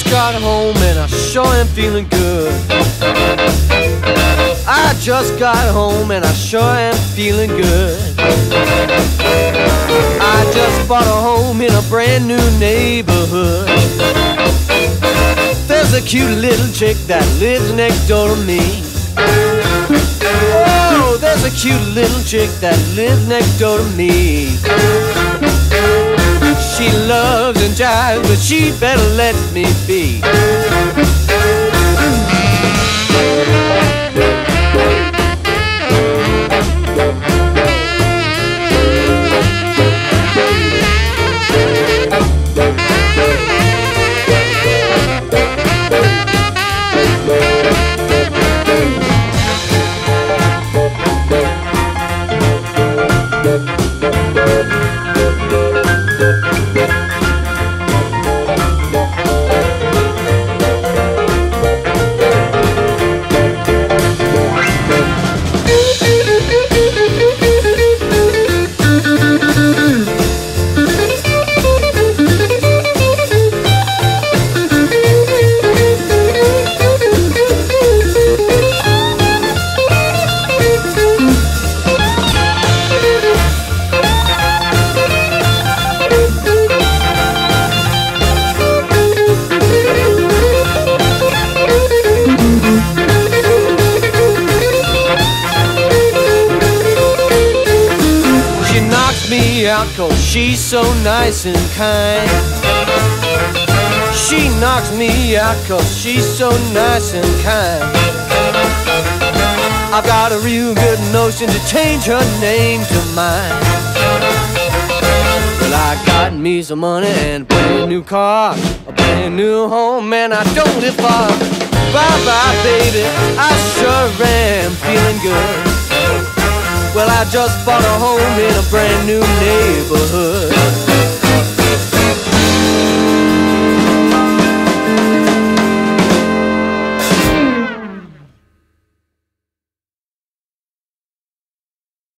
got home and I sure am feeling good. I just got home and I sure am feeling good. I just bought a home in a brand new neighborhood. There's a cute little chick that lives next door to me. Oh, there's a cute little chick that lives next door to me. And jives, but she better let me be. She me out cause she's so nice and kind. She knocks me out cause she's so nice and kind. I've got a real good notion to change her name to mine. Well, I got me some money and a brand new car, a brand new home, and I don't live far. Bye bye, baby, I sure just bought a home in a brand new neighborhood.